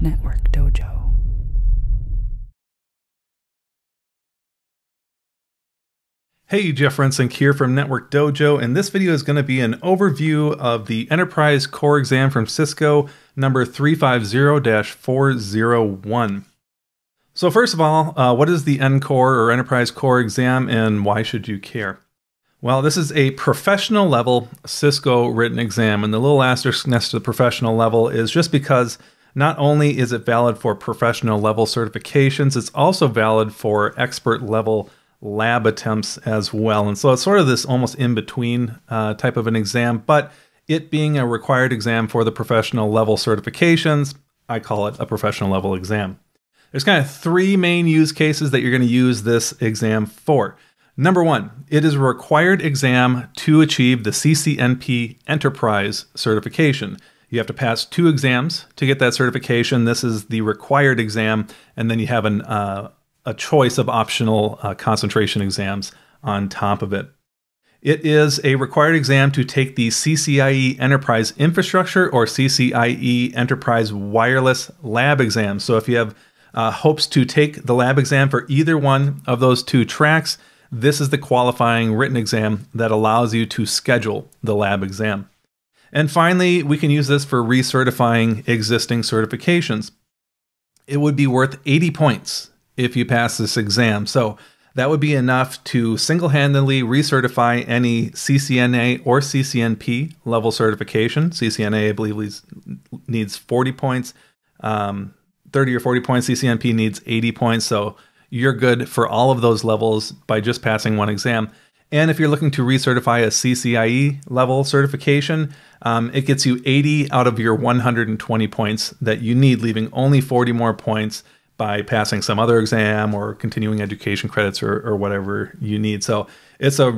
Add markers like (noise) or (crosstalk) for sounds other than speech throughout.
Network Dojo. Hey, Jeff Rensink here from Network Dojo, and this video is going to be an overview of the Enterprise Core Exam from Cisco number 350-401. So first of all, uh, what is the ENCOR or Enterprise Core Exam and why should you care? Well, this is a professional level Cisco written exam, and the little asterisk next to the professional level is just because not only is it valid for professional level certifications, it's also valid for expert level lab attempts as well. And so it's sort of this almost in between uh, type of an exam, but it being a required exam for the professional level certifications, I call it a professional level exam. There's kind of three main use cases that you're going to use this exam for. Number one, it is a required exam to achieve the CCNP Enterprise certification. You have to pass two exams to get that certification. This is the required exam, and then you have an, uh, a choice of optional uh, concentration exams on top of it. It is a required exam to take the CCIE Enterprise Infrastructure or CCIE Enterprise Wireless Lab exam. So if you have uh, hopes to take the lab exam for either one of those two tracks, this is the qualifying written exam that allows you to schedule the lab exam. And finally, we can use this for recertifying existing certifications. It would be worth 80 points if you pass this exam. So that would be enough to single-handedly recertify any CCNA or CCNP level certification. CCNA, I believe, needs 40 points. Um, 30 or 40 points. CCNP needs 80 points. So you're good for all of those levels by just passing one exam. And if you're looking to recertify a CCIE level certification, um, it gets you 80 out of your 120 points that you need, leaving only 40 more points by passing some other exam or continuing education credits or, or whatever you need. So it's a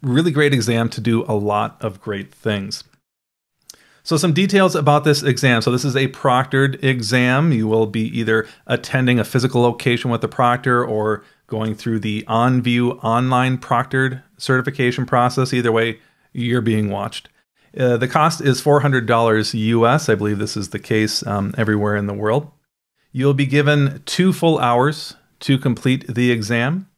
really great exam to do a lot of great things. So some details about this exam. So this is a proctored exam. You will be either attending a physical location with the proctor or going through the OnVUE online proctored certification process. Either way, you're being watched. Uh, the cost is $400 US. I believe this is the case um, everywhere in the world. You'll be given two full hours to complete the exam.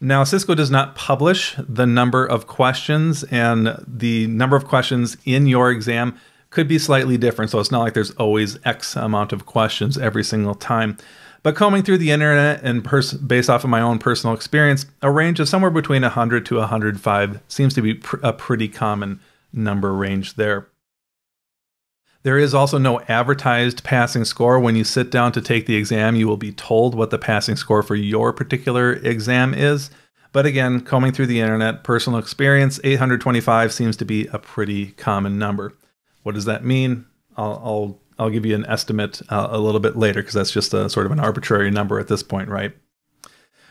Now, Cisco does not publish the number of questions, and the number of questions in your exam could be slightly different. So it's not like there's always X amount of questions every single time. But combing through the internet and based off of my own personal experience, a range of somewhere between 100 to 105 seems to be pr a pretty common number range there. There is also no advertised passing score. When you sit down to take the exam, you will be told what the passing score for your particular exam is. But again, combing through the internet, personal experience, 825 seems to be a pretty common number. What does that mean? I'll I'll, I'll give you an estimate uh, a little bit later because that's just a sort of an arbitrary number at this point, right?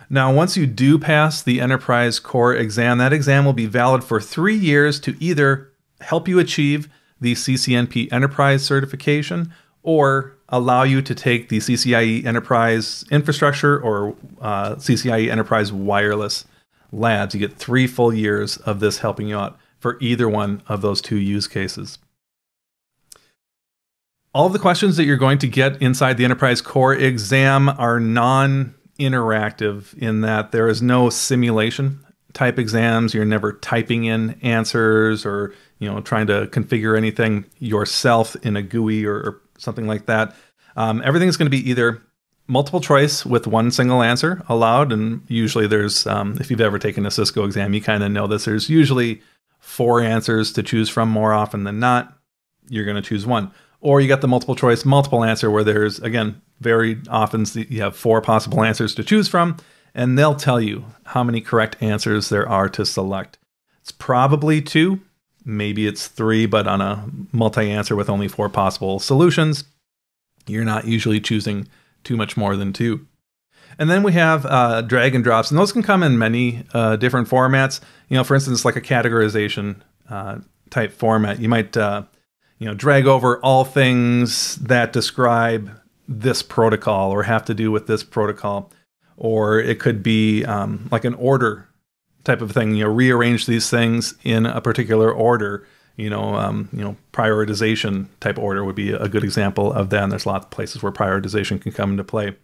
Now, once you do pass the Enterprise Core exam, that exam will be valid for three years to either help you achieve the CCNP Enterprise certification or allow you to take the CCIE Enterprise Infrastructure or uh, CCIE Enterprise Wireless labs. You get three full years of this helping you out for either one of those two use cases. All of the questions that you're going to get inside the Enterprise Core exam are non interactive in that there is no simulation type exams. You're never typing in answers or you know trying to configure anything yourself in a GUI or, or something like that. Um, everything is going to be either multiple choice with one single answer allowed, and usually there's um, if you've ever taken a Cisco exam, you kind of know this. There's usually four answers to choose from more often than not. You're going to choose one or you got the multiple choice multiple answer where there's again very often you have four possible answers to choose from and they'll tell you how many correct answers there are to select. It's probably two maybe it's three but on a multi-answer with only four possible solutions you're not usually choosing too much more than two. And then we have uh, drag and drops and those can come in many uh, different formats. You know for instance like a categorization uh, type format you might uh, you know, drag over all things that describe this protocol or have to do with this protocol. Or it could be um, like an order type of thing, you know, rearrange these things in a particular order you know, um, you know, prioritization type order would be a good example of that. And there's lots of places where prioritization can come into play.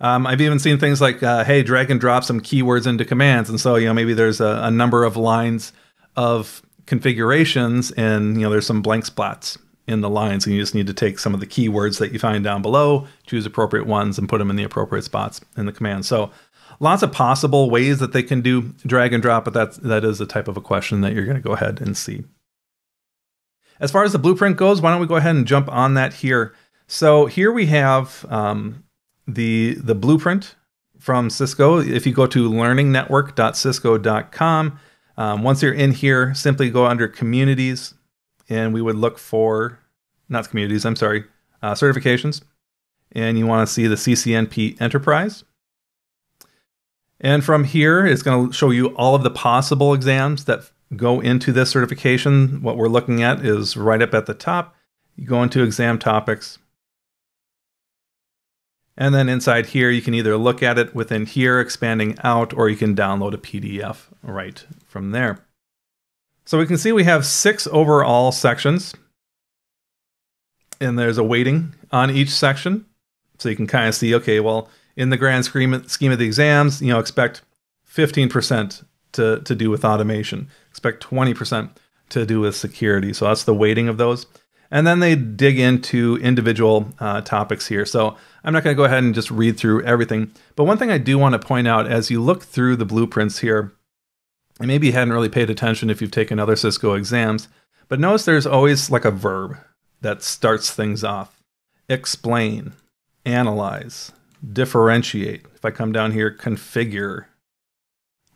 Um, I've even seen things like, uh, hey, drag and drop some keywords into commands. And so, you know, maybe there's a, a number of lines of configurations and, you know, there's some blank spots in the lines and you just need to take some of the keywords that you find down below, choose appropriate ones and put them in the appropriate spots in the command. So lots of possible ways that they can do drag and drop, but that's, that is a type of a question that you're going to go ahead and see. As far as the blueprint goes, why don't we go ahead and jump on that here. So here we have um, the, the blueprint from Cisco. If you go to learningnetwork.cisco.com, um, once you're in here, simply go under communities and we would look for, not communities, I'm sorry, uh, certifications. And you want to see the CCNP Enterprise. And from here, it's going to show you all of the possible exams that go into this certification. What we're looking at is right up at the top. You go into exam topics. And then inside here, you can either look at it within here, expanding out, or you can download a PDF right from there. So we can see we have six overall sections. And there's a weighting on each section. So you can kind of see, okay, well, in the grand scheme of the exams, you know, expect 15% to, to do with automation, expect 20% to do with security. So that's the weighting of those. And then they dig into individual uh, topics here. So I'm not going to go ahead and just read through everything. But one thing I do want to point out as you look through the blueprints here, and maybe you hadn't really paid attention if you've taken other Cisco exams, but notice there's always like a verb that starts things off. Explain, analyze, differentiate. If I come down here, configure.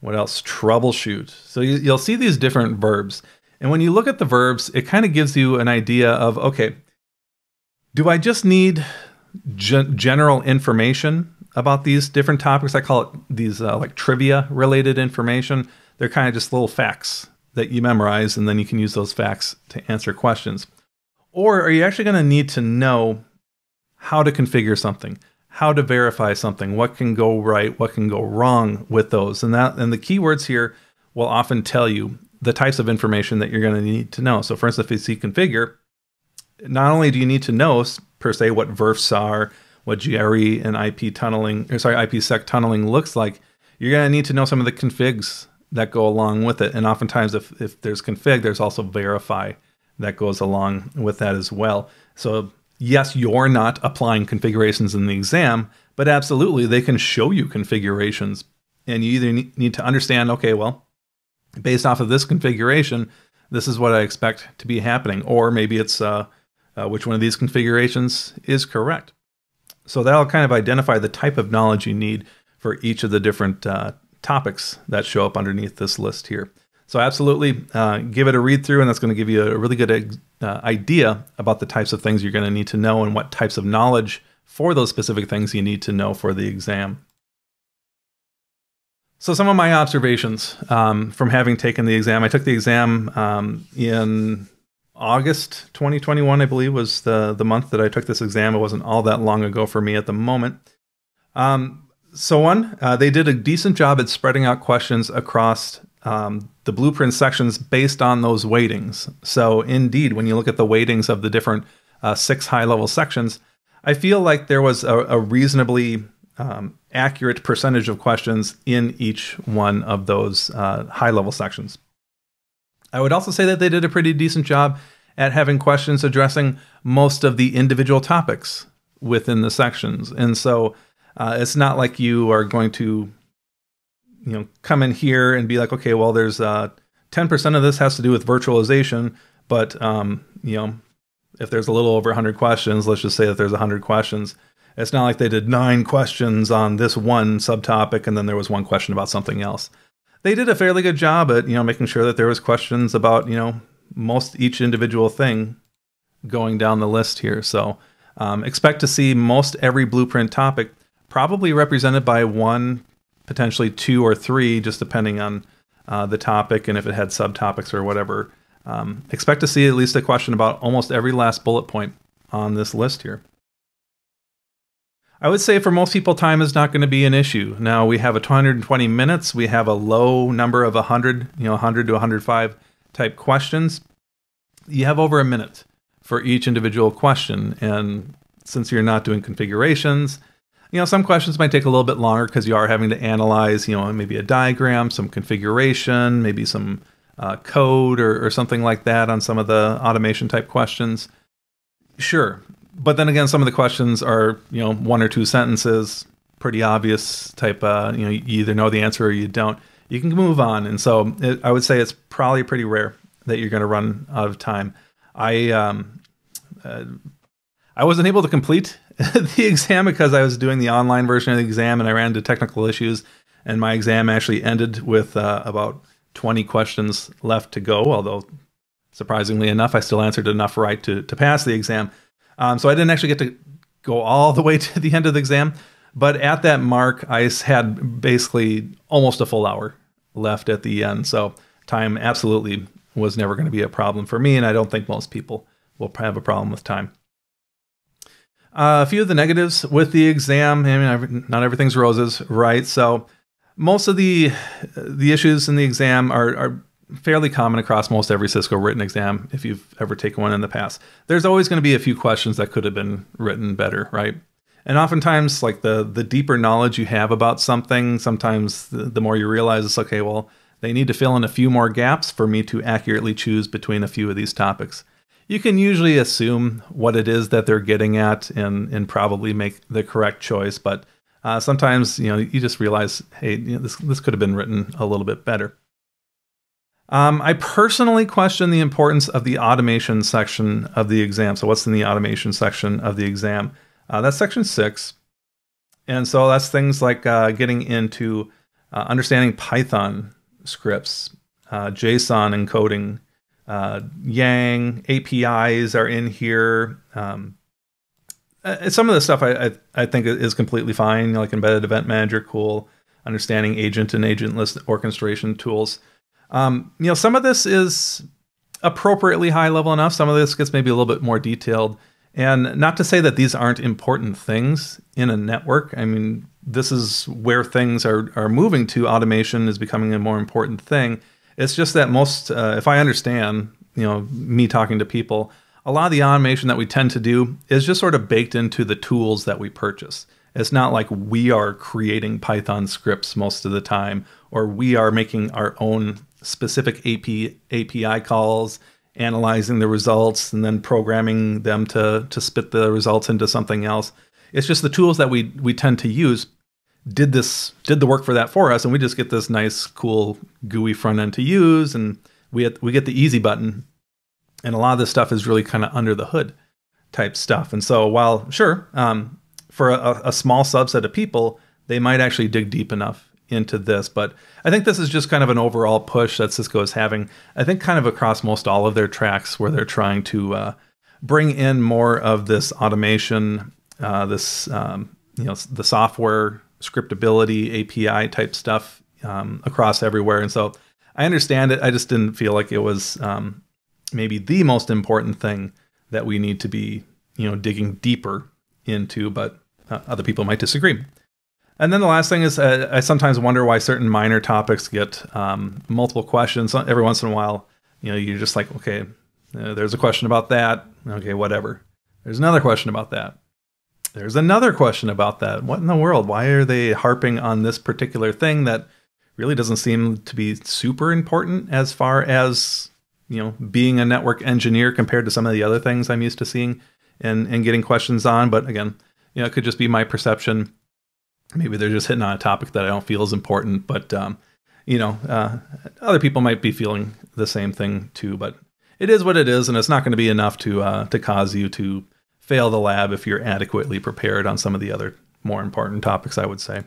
What else? Troubleshoot. So you, you'll see these different verbs. And when you look at the verbs, it kind of gives you an idea of okay, do I just need general information about these different topics? I call it these uh, like trivia related information. They're kind of just little facts that you memorize, and then you can use those facts to answer questions. Or are you actually going to need to know how to configure something, how to verify something, what can go right, what can go wrong with those. And that and the keywords here will often tell you the types of information that you're going to need to know. So for instance, if you see configure, not only do you need to know per se what VRFs are, what GRE and IP tunneling, or sorry, IPsec tunneling looks like, you're going to need to know some of the configs that go along with it. And oftentimes, if, if there's config, there's also verify that goes along with that as well. So yes, you're not applying configurations in the exam, but absolutely they can show you configurations. And you either need to understand, okay, well, based off of this configuration, this is what I expect to be happening. Or maybe it's uh, uh, which one of these configurations is correct. So that'll kind of identify the type of knowledge you need for each of the different uh, topics that show up underneath this list here. So absolutely uh, give it a read through, and that's going to give you a really good uh, idea about the types of things you're going to need to know and what types of knowledge for those specific things you need to know for the exam. So some of my observations um, from having taken the exam, I took the exam um, in August 2021, I believe was the the month that I took this exam. It wasn't all that long ago for me at the moment. Um, so one, uh, they did a decent job at spreading out questions across um, the blueprint sections based on those weightings. So, indeed, when you look at the weightings of the different uh, six high level sections, I feel like there was a, a reasonably um, accurate percentage of questions in each one of those uh, high level sections. I would also say that they did a pretty decent job at having questions addressing most of the individual topics within the sections. And so uh, it's not like you are going to you know come in here and be like, okay, well, there's uh, 10% of this has to do with virtualization, but um, you know, if there's a little over 100 questions, let's just say that there's 100 questions. It's not like they did nine questions on this one subtopic and then there was one question about something else. They did a fairly good job at you know making sure that there was questions about you know most each individual thing going down the list here. So um, expect to see most every blueprint topic probably represented by one potentially two or three, just depending on uh, the topic and if it had subtopics or whatever. Um, expect to see at least a question about almost every last bullet point on this list here. I would say for most people, time is not going to be an issue. Now we have a 220 minutes. We have a low number of 100, you know, 100 to 105 type questions. you have over a minute for each individual question. And since you're not doing configurations, you know, some questions might take a little bit longer because you are having to analyze, you know, maybe a diagram, some configuration, maybe some uh, code or, or something like that on some of the automation type questions. Sure. But then again, some of the questions are, you know, one or two sentences, pretty obvious type, uh, you know, you either know the answer or you don't. You can move on. And so it, I would say it's probably pretty rare that you're going to run out of time. I, um, uh, I wasn't able to complete (laughs) the exam because I was doing the online version of the exam and I ran into technical issues. And my exam actually ended with uh, about 20 questions left to go, although surprisingly enough, I still answered enough right to, to pass the exam. Um, so I didn't actually get to go all the (laughs) way to the end of the exam. But at that mark, I had basically almost a full hour left at the end. So time absolutely was never going to be a problem for me. And I don't think most people will have a problem with time. Uh, a few of the negatives with the exam. I mean, not everything's roses, right? So most of the the issues in the exam are, are fairly common across most every Cisco written exam if you've ever taken one in the past. There's always going to be a few questions that could have been written better, right? And oftentimes, like the the deeper knowledge you have about something, sometimes the, the more you realize it's okay. Well, they need to fill in a few more gaps for me to accurately choose between a few of these topics you can usually assume what it is that they're getting at and and probably make the correct choice. But uh, sometimes you know you just realize, hey, you know, this this could have been written a little bit better. Um, I personally question the importance of the automation section of the exam. So what's in the automation section of the exam? Uh, that's section six, and so that's things like uh, getting into uh, understanding Python scripts, uh, JSON encoding uh, Yang APIs are in here. Um, uh, some of the stuff I, I, I think is completely fine, like embedded event manager, cool. Understanding agent and agentless orchestration tools. Um, you know, some of this is appropriately high level enough. Some of this gets maybe a little bit more detailed. And not to say that these aren't important things in a network. I mean, this is where things are, are moving to. Automation is becoming a more important thing. It's just that most, uh, if I understand, you know, me talking to people, a lot of the automation that we tend to do is just sort of baked into the tools that we purchase. It's not like we are creating Python scripts most of the time, or we are making our own specific AP, API calls, analyzing the results, and then programming them to, to spit the results into something else. It's just the tools that we, we tend to use did this did the work for that for us and we just get this nice cool GUI front end to use and we get, we get the easy button and a lot of this stuff is really kind of under the hood type stuff and so while sure um, for a, a, small subset of people they might actually dig deep enough into this but i think this is just kind of an overall push that cisco is having i think kind of across most all of their tracks where they're trying to uh, bring in more of this automation uh, this um, you know the software scriptability API type stuff um, across everywhere. And so I understand it. I just didn't feel like it was um, maybe the most important thing that we need to be, you know, digging deeper into. But uh, other people might disagree. And then the last thing is, uh, I sometimes wonder why certain minor topics get um, multiple questions. Every once in a while, you know, you're just like, okay, uh, there's a question about that. Okay, whatever. There's another question about that. There's another question about that. What in the world? Why are they harping on this particular thing that really doesn't seem to be super important as far as, you know, being a network engineer compared to some of the other things I'm used to seeing and, and getting questions on. But again, you know, it could just be my perception. Maybe they're just hitting on a topic that I don't feel is important, but, um, you know, uh, other people might be feeling the same thing too. But it is what it is, and it's not going to be enough to uh, to cause you to fail the lab if you're adequately prepared on some of the other more important topics, I would say.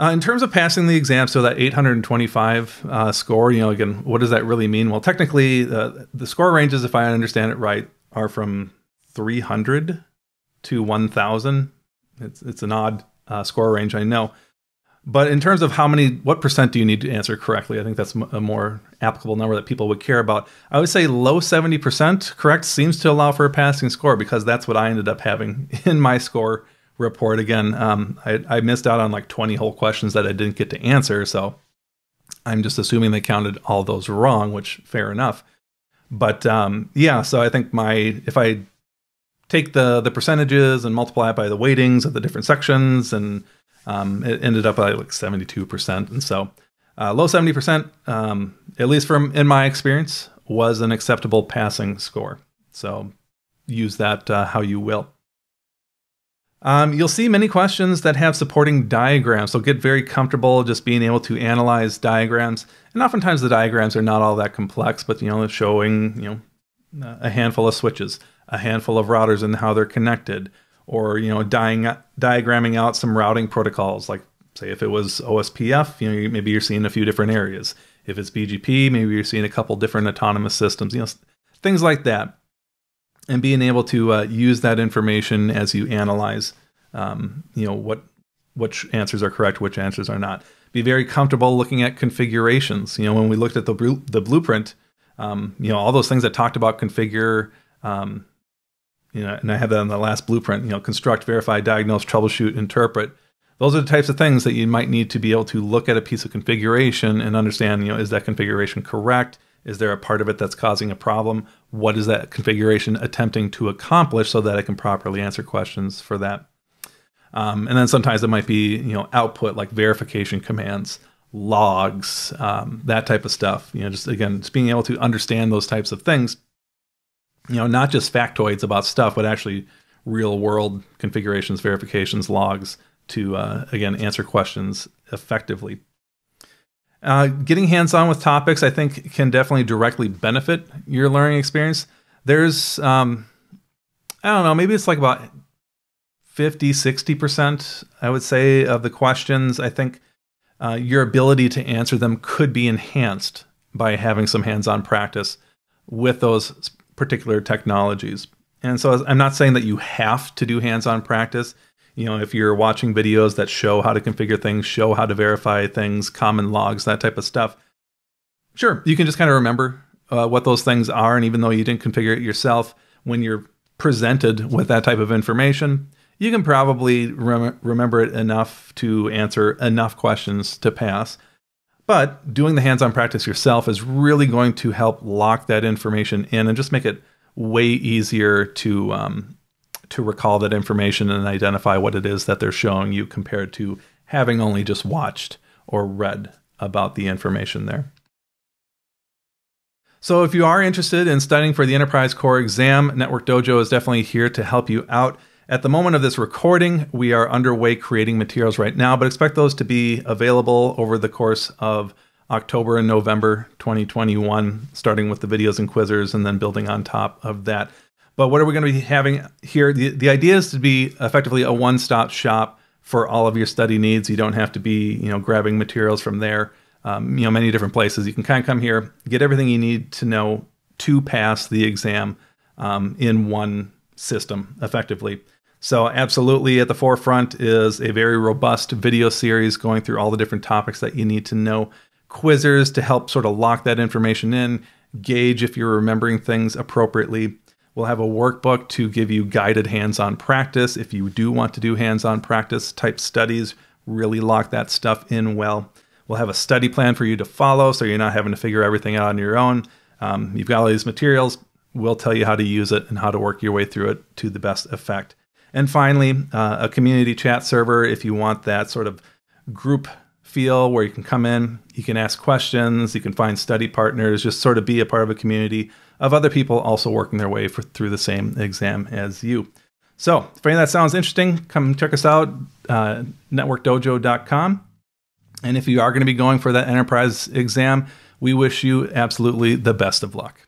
Uh, in terms of passing the exam, so that 825 uh, score, you know, again, what does that really mean? Well, technically, uh, the score ranges, if I understand it right, are from 300 to 1,000. It's it's an odd uh, score range, I know. But in terms of how many, what percent do you need to answer correctly? I think that's a more applicable number that people would care about. I would say low 70% correct seems to allow for a passing score because that's what I ended up having (laughs) in my score report. Again, um, I, I, missed out on like 20 whole questions that I didn't get to answer. So I'm just assuming they counted all those wrong, which fair enough. But um, yeah, so I think my if I take the the percentages and multiply it by the weightings of the different sections, and um, it ended up at like 72%. And so uh, low 70%, um, at least from in my experience, was an acceptable passing score. So use that uh, how you will. Um, you'll see many questions that have supporting diagrams, so get very comfortable just being able to analyze diagrams. And oftentimes the diagrams are not all that complex, but you know, showing you know a handful of switches, a handful of routers and how they're connected, or you know, dying, diagramming out some routing protocols. Like say if it was OSPF, you know, maybe you're seeing a few different areas. If it's BGP, maybe you're seeing a couple different autonomous systems. You know, things like that and being able to uh, use that information as you analyze, um, you know, what which answers are correct, which answers are not. Be very comfortable looking at configurations. You know, when we looked at the the blueprint, um, you know, all those things that talked about configure, um, you know, and I have that in the last blueprint. You know, construct, verify, diagnose, troubleshoot, interpret. Those are the types of things that you might need to be able to look at a piece of configuration and understand. You know, is that configuration correct? Is there a part of it that's causing a problem? What is that configuration attempting to accomplish so that I can properly answer questions for that? Um, and then sometimes it might be you know output like verification commands, logs, um, that type of stuff. You know, just again, just being able to understand those types of things. You know, not just factoids about stuff, but actually real world configurations, verifications, logs to uh, again answer questions effectively. Uh, getting hands on with topics, I think, can definitely directly benefit your learning experience. There's, um, I don't know, maybe it's like about 50, 60%, I would say, of the questions. I think uh, your ability to answer them could be enhanced by having some hands on practice with those particular technologies. And so I'm not saying that you have to do hands on practice you know, if you're watching videos that show how to configure things, show how to verify things, common logs, that type of stuff, sure, you can just kind of remember uh, what those things are. And even though you didn't configure it yourself, when you're presented with that type of information, you can probably rem remember it enough to answer enough questions to pass. But doing the hands on practice yourself is really going to help lock that information in and just make it way easier to um, to recall that information and identify what it is that they're showing you compared to having only just watched or read about the information there. So if you are interested in studying for the Enterprise Core exam, Network Dojo is definitely here to help you out. At the moment of this recording, we are underway creating materials right now, but expect those to be available over the course of October and November 2021, starting with the videos and quizzes and then building on top of that. But what are we going to be having here? The, the idea is to be effectively a one stop shop for all of your study needs. You don't have to be, you know, grabbing materials from there, um, you know, many different places. You can kind of come here, get everything you need to know to pass the exam um, in one system effectively. So, absolutely at the forefront is a very robust video series going through all the different topics that you need to know, quizzers to help sort of lock that information in, gauge if you're remembering things appropriately We'll have a workbook to give you guided hands on practice. If you do want to do hands on practice type studies, really lock that stuff in well. We'll have a study plan for you to follow so you're not having to figure everything out on your own. Um, you've got all these materials. We'll tell you how to use it and how to work your way through it to the best effect. And finally, uh, a community chat server if you want that sort of group feel where you can come in, you can ask questions, you can find study partners, just sort of be a part of a community of other people also working their way for, through the same exam as you. So, if any of that sounds interesting, come check us out, uh, networkdojo.com. And if you are going to be going for that enterprise exam, we wish you absolutely the best of luck.